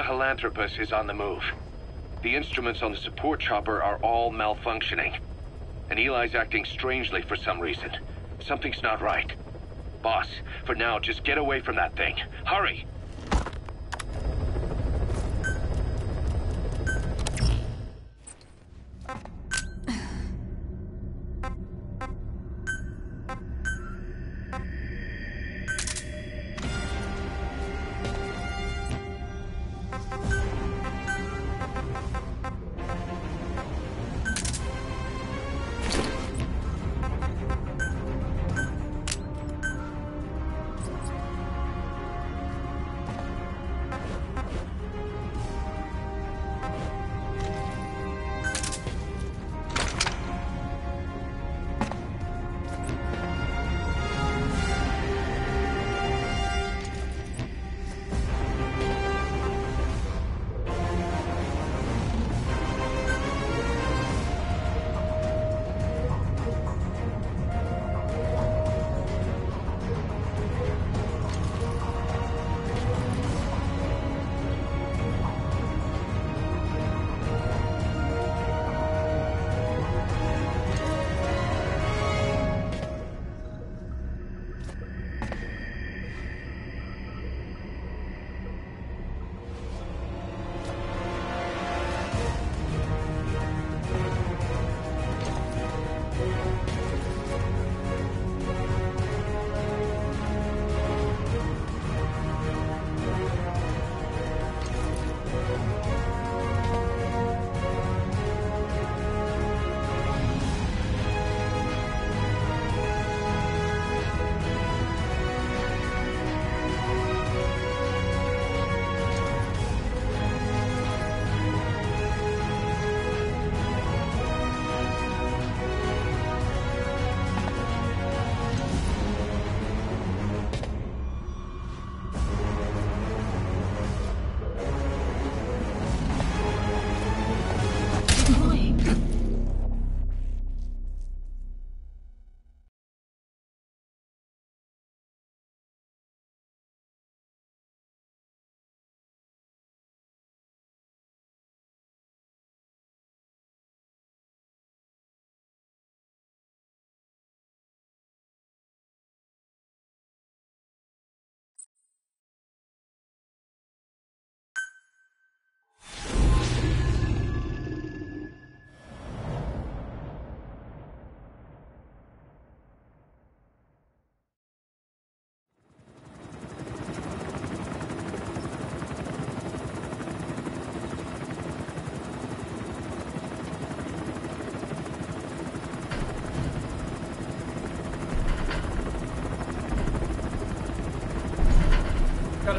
Sahelanthropus is on the move. The instruments on the support chopper are all malfunctioning. And Eli's acting strangely for some reason. Something's not right. Boss, for now, just get away from that thing. Hurry!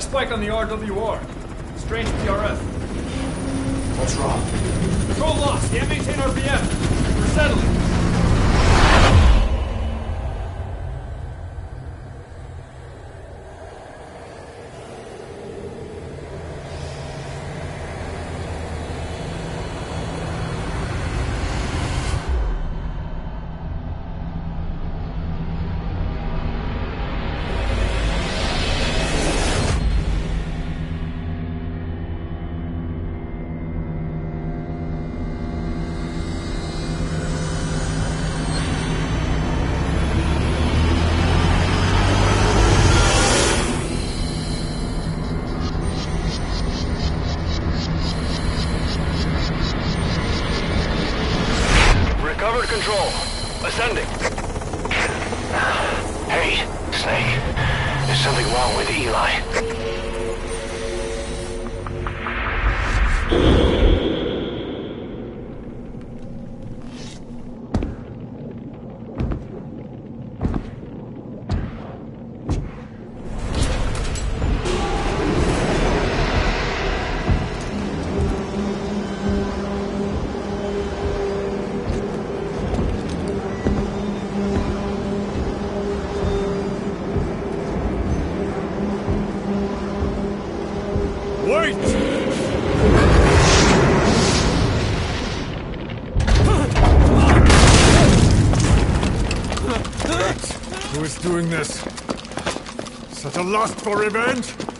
A spike on the RWR. Strange PRF. What's wrong? Control lost. Can't maintain RPM. We're settling. Lust for revenge?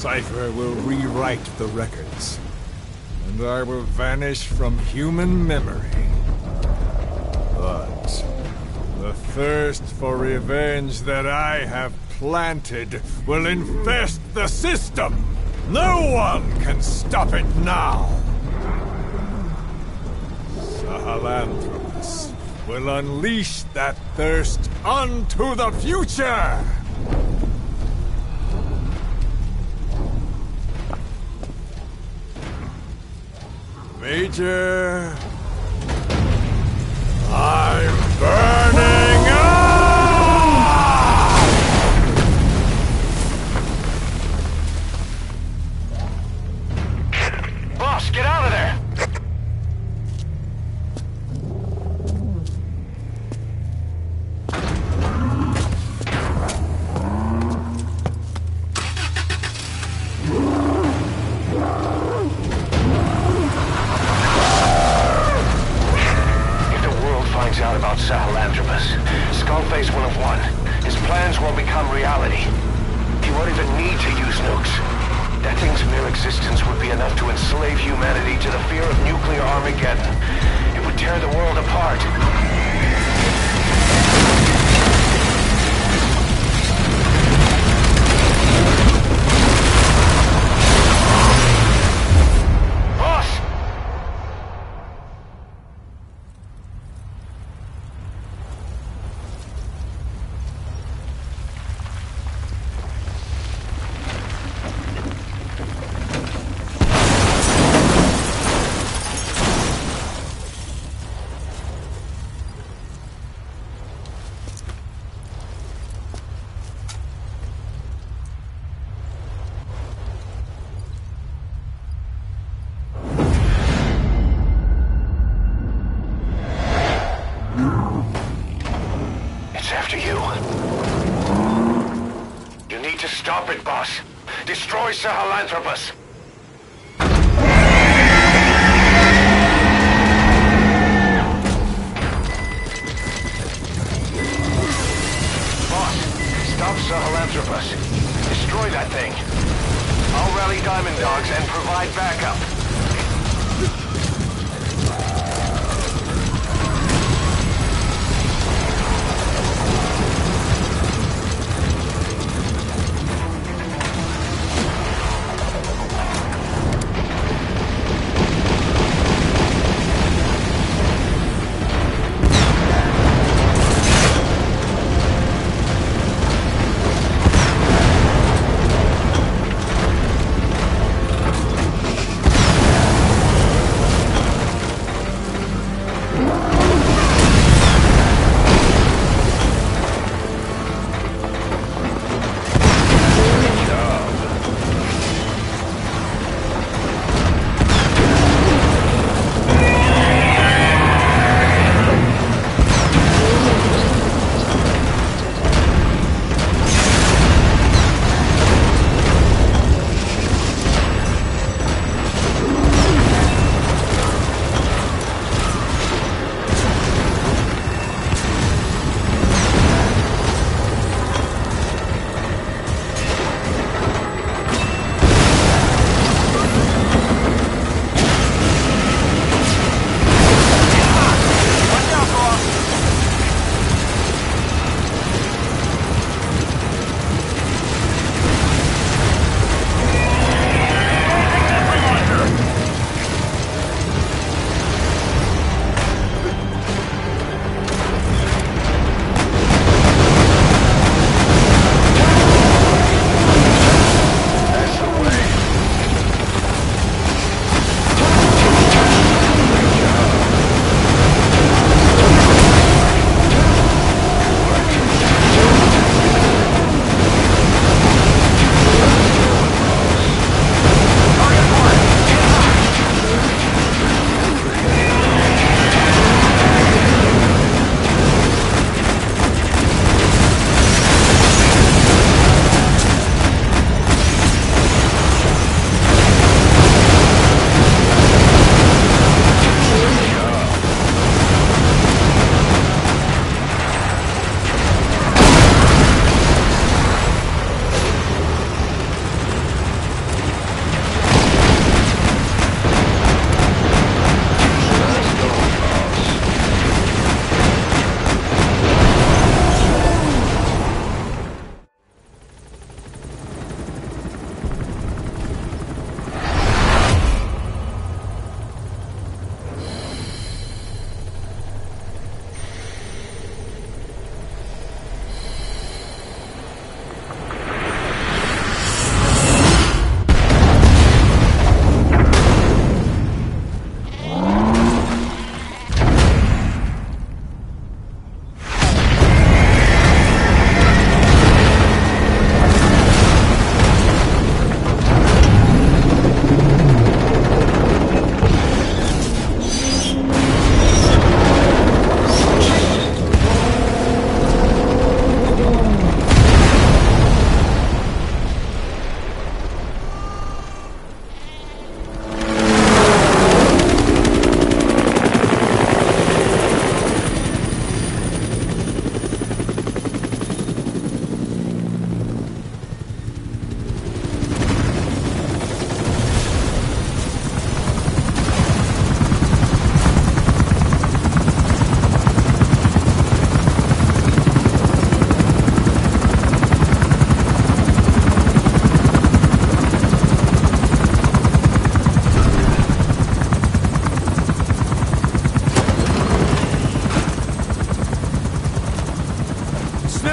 Cypher will rewrite the records, and I will vanish from human memory. But the thirst for revenge that I have planted will infest the system. No one can stop it now. Sahelanthropus will unleash that thirst unto the future. I'm burning existence would be enough to enslave humanity to the fear of nuclear Armageddon. It would tear the world apart.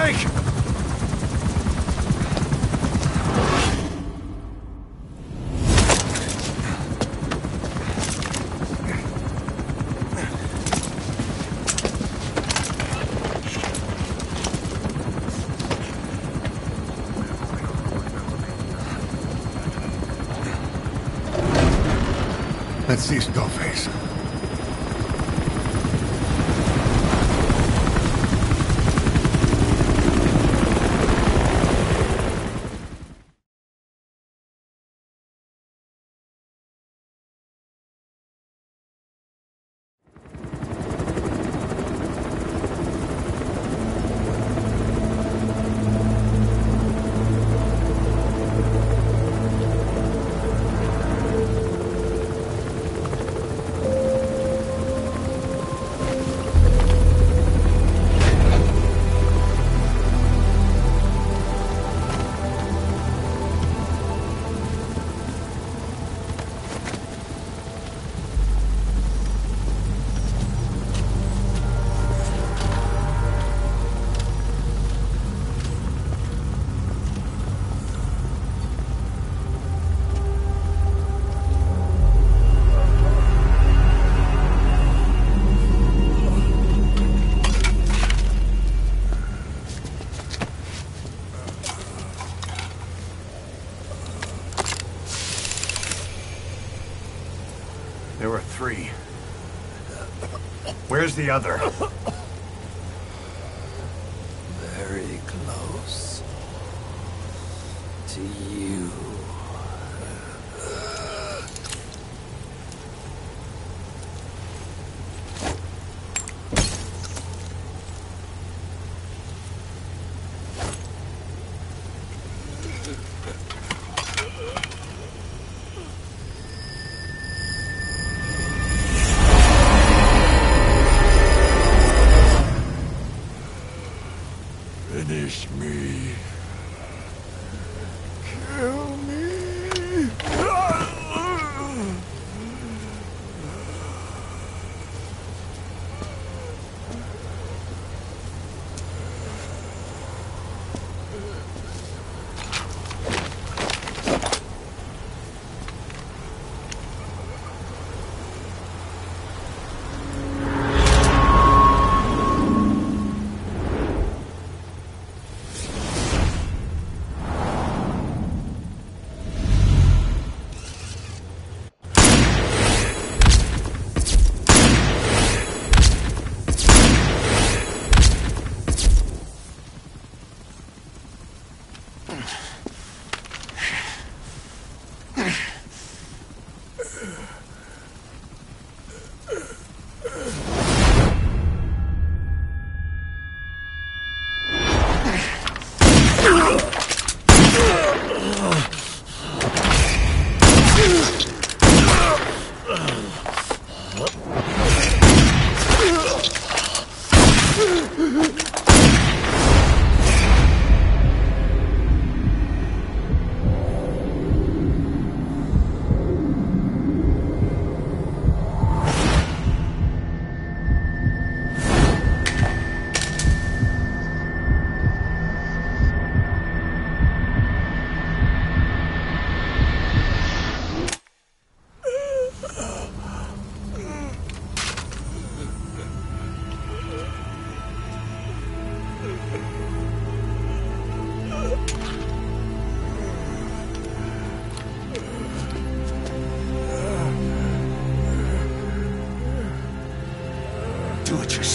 break! Let's see Skullface. Where's the other?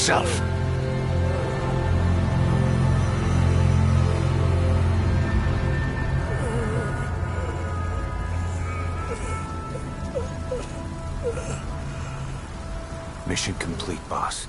Yourself. Mission complete, boss.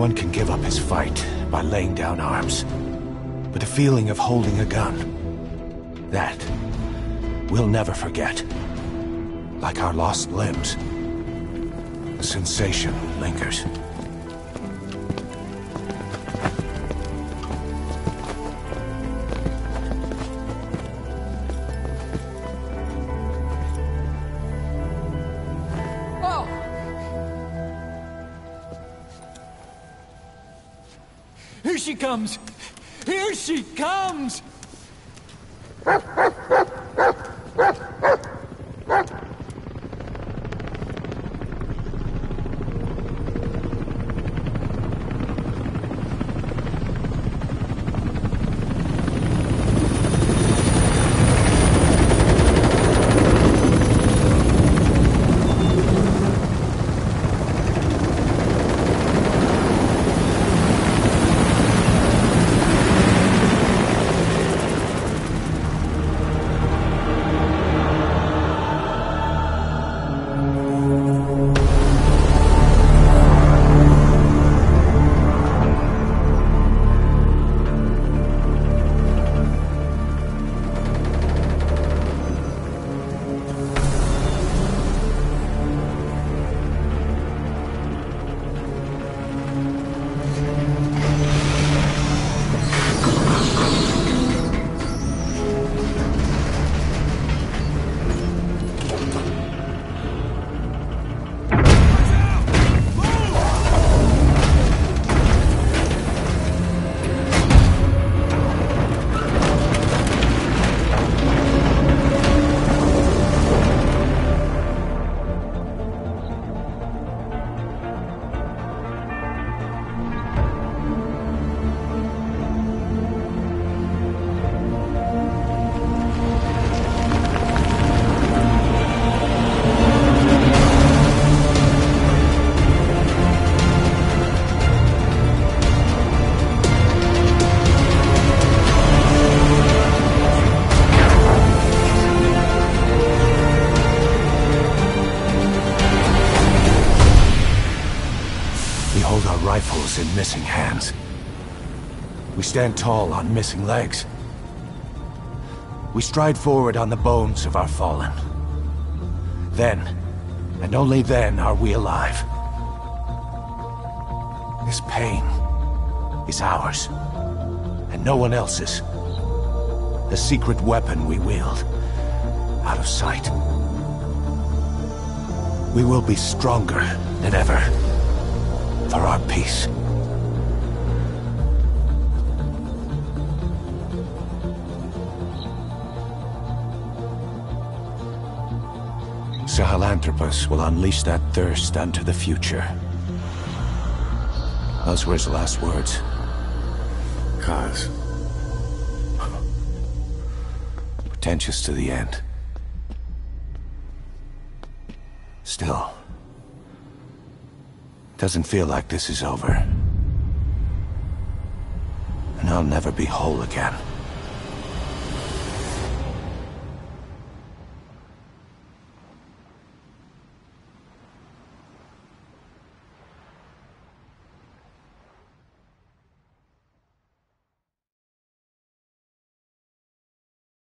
Anyone can give up his fight by laying down arms. But the feeling of holding a gun, that we'll never forget. Like our lost limbs. The sensation lingers. She comes! Here she comes! Our rifles in missing hands. We stand tall on missing legs. We stride forward on the bones of our fallen. Then, and only then, are we alive. This pain is ours, and no one else's. The secret weapon we wield, out of sight. We will be stronger than ever for our peace. Sahelanthropus will unleash that thirst unto the future. Those were his last words. Kaz. Pretentious to the end. Still. Doesn't feel like this is over. And I'll never be whole again.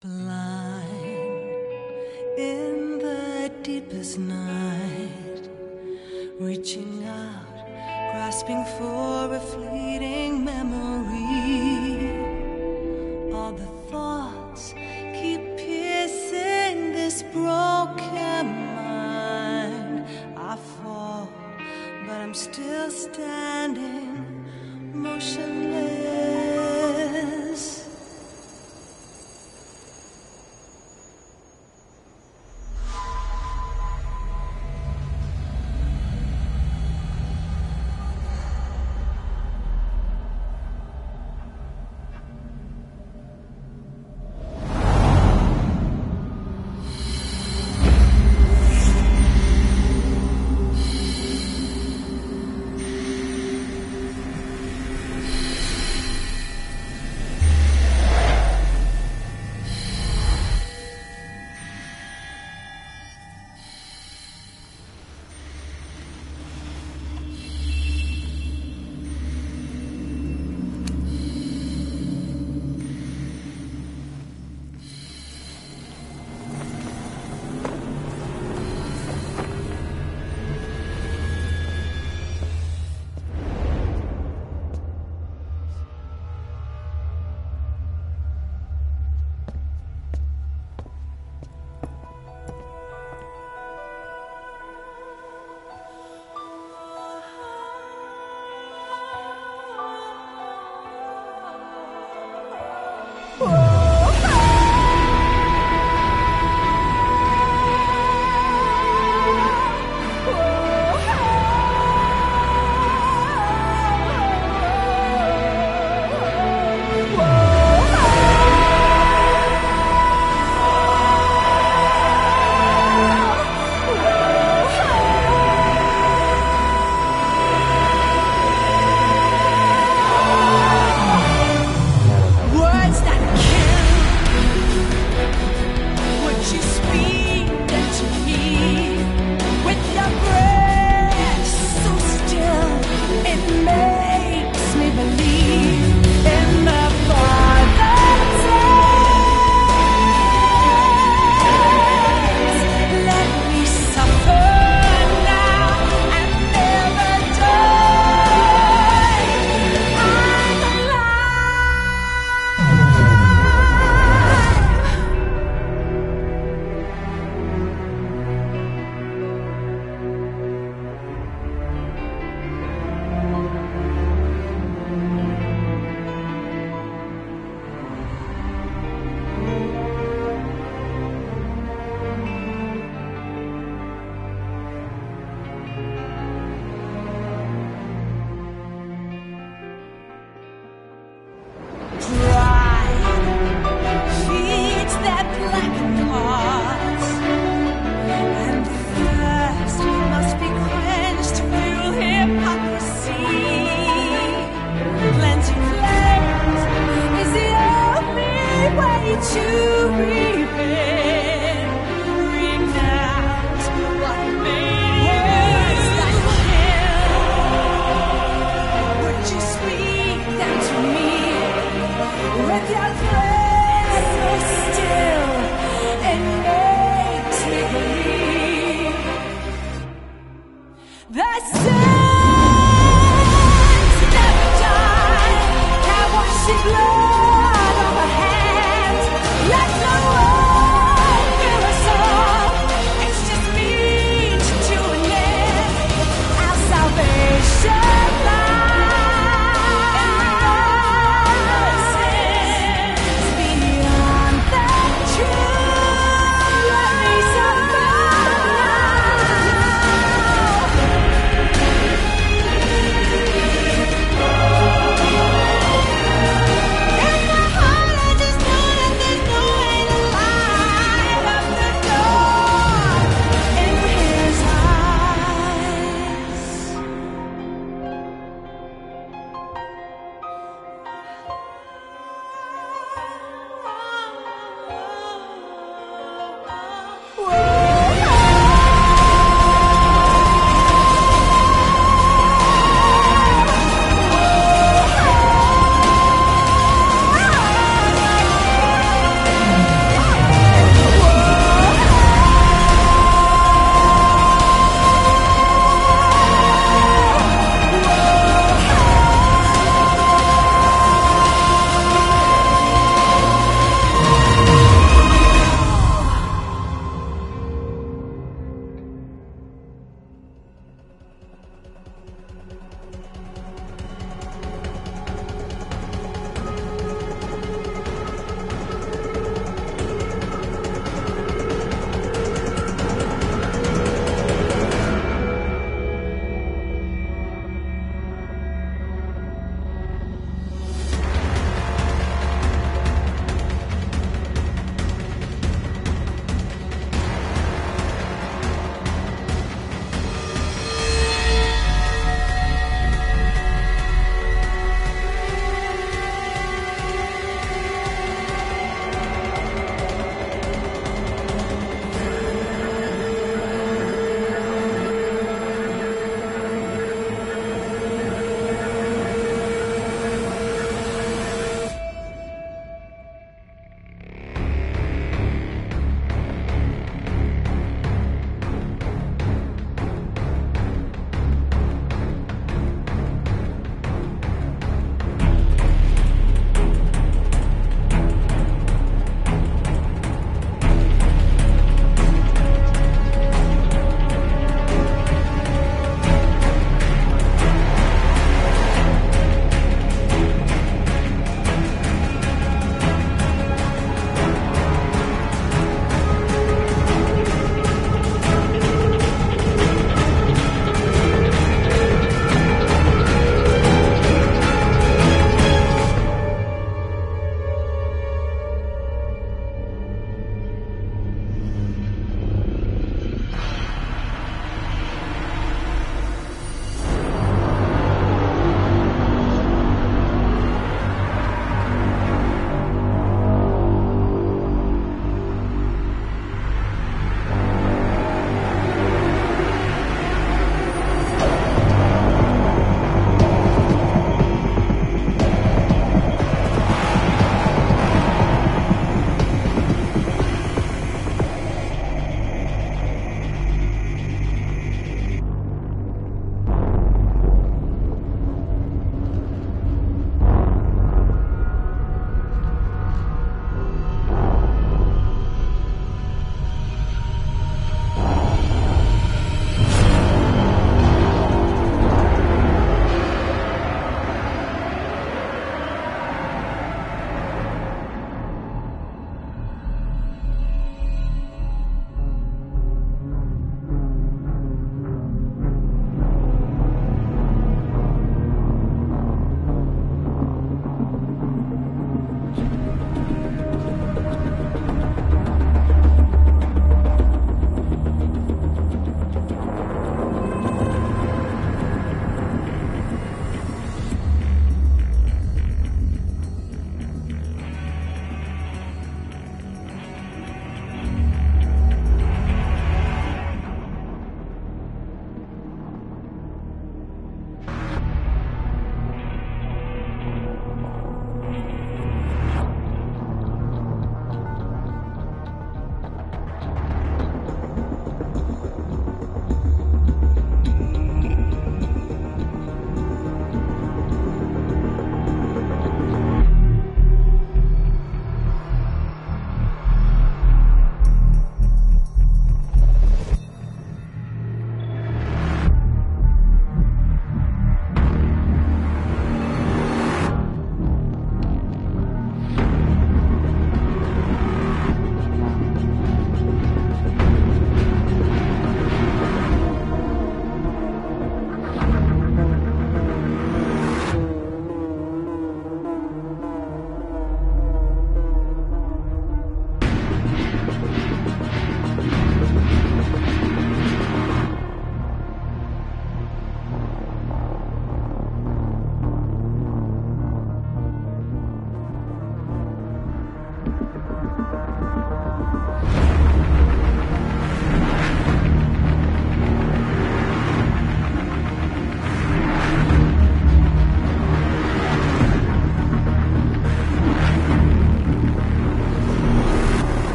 Blind in the deepest night, reaching out, grasping for a fleeting memory. All the thoughts keep piercing this broken mind. I fall, but I'm still standing, motionless.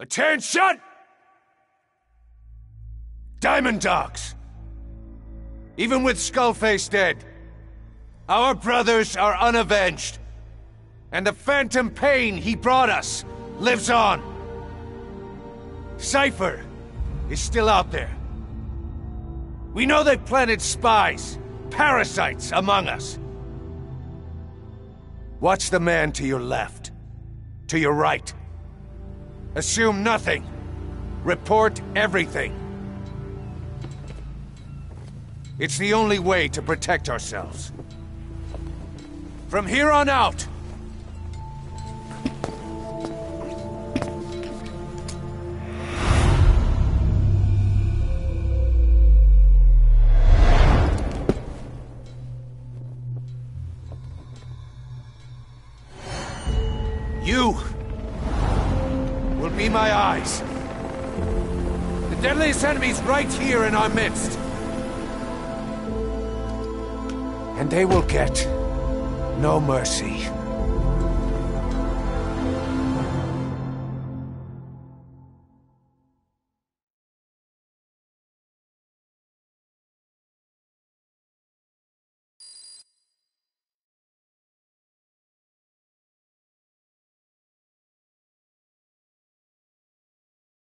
Attention! Diamond Dogs! Even with Skullface dead, our brothers are unavenged. And the phantom pain he brought us lives on. Cipher is still out there. We know they've planted spies, parasites among us. Watch the man to your left, to your right. Assume nothing. Report everything. It's the only way to protect ourselves. From here on out, in our midst. And they will get no mercy.